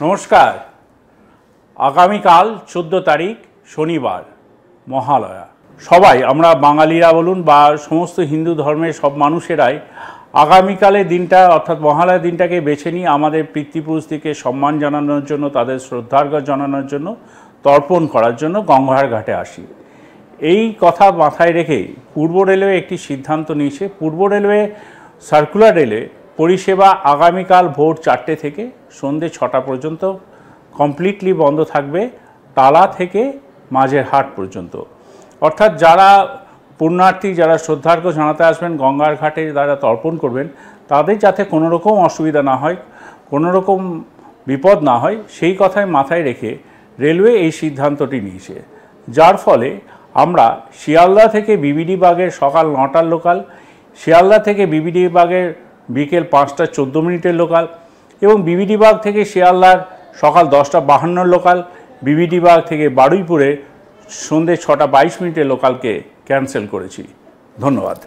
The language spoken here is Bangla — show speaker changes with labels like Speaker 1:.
Speaker 1: নমস্কার। আগামীকাল চোদ্দ তারিখ শনিবার, মহালয়া। সবাই, আমরা বাঙালিরা বলুন বা সমস্ত হিন্দু ধর্মের সব মানুষেরাই, আগামীকালের দিনটা অর্থাৎ মহালয়া দিনটাকে বেছে নিয়ে আমাদের পিতৃপুরুষদিকে সম্মান জানানোর জন্য, তাদের শ্রদ্ধার্ঘ জানানোর জন্য, তর্পণ করার জন্য গঙ্গার ঘাটে আসি। এই কথা মাথায় রেখে পূর্ব রেলওয়ে একটি সিদ্ধান্ত নিয়েছে। পূর্ব রেলওয়ে সার্কুলার রেলে পরিষেবা আগামীকাল ভোর চারটে থেকে সন্ধে ছটা পর্যন্ত কমপ্লিটলি বন্ধ থাকবে, তালা থেকে মাঝের হাট পর্যন্ত। অর্থাৎ যারা পুণ্যার্থী, যারা শ্রদ্ধার্ঘ জানাতে আসবেন, গঙ্গার ঘাটে যারা তর্পণ করবেন, তাদের যাতে কোনো রকম অসুবিধা না হয় কোনো রকম বিপদ না হয়, সেই কথাই মাথায় রেখে রেলওয়ে এই সিদ্ধান্তটি নিয়েছে। যার ফলে আমরা শিয়ালদা থেকে বিবিডি বাগের সকাল নটার লোকাল, শিয়ালদা থেকে বিবিডি বাগের বিকেল পাঁচটা চোদ্দ মিনিটের লোকাল এবং বিবিডি বাগ থেকে শিয়ালদার সকাল দশটা বাহান্ন লোকাল। বিবিডি বাগ থেকে বারুইপুরে সন্ধে ছটা বাইশ মিনিটের লোকালকে ক্যান্সেল করেছি। ধন্যবাদ।